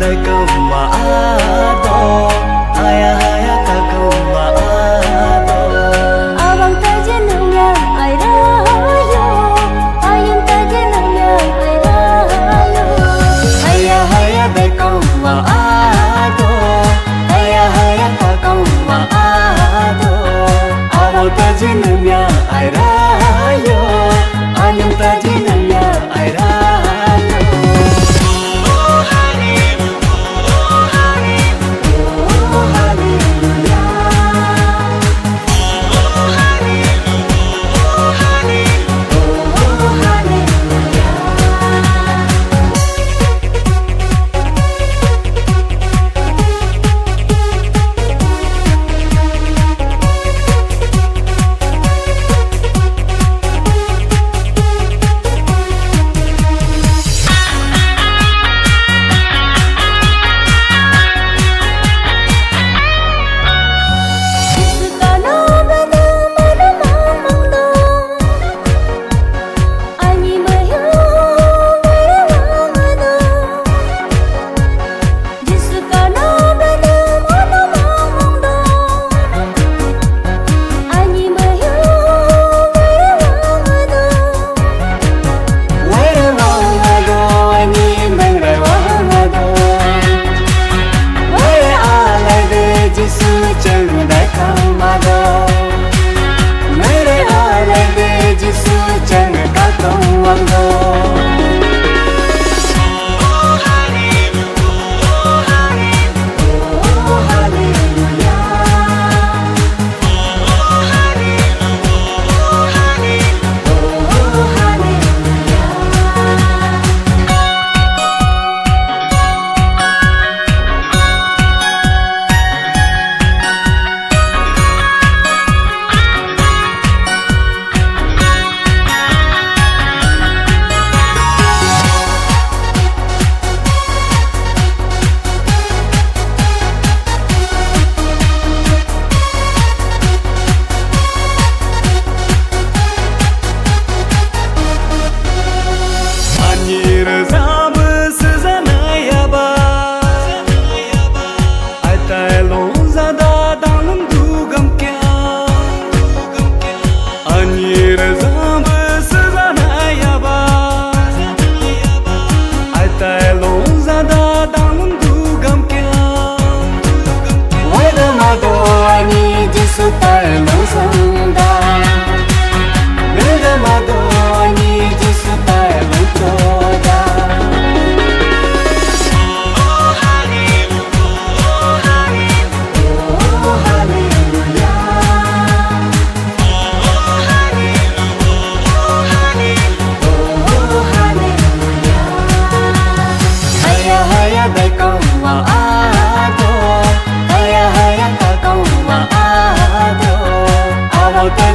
ta câu mà a to ai a ta câu mà a to a bằng ta trên nương nhà, ai ra yo ai yên ta trên nương nhà, ai ra yo hai a hai a ta câu mà a to hai a hai ta câu mà a to a bằng ta trên nương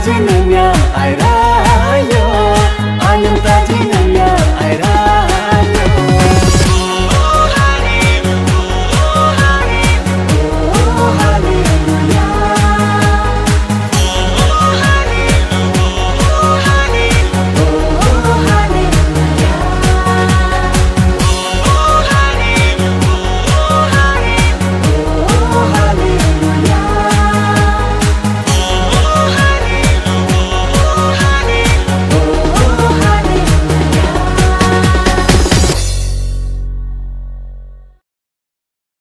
最美。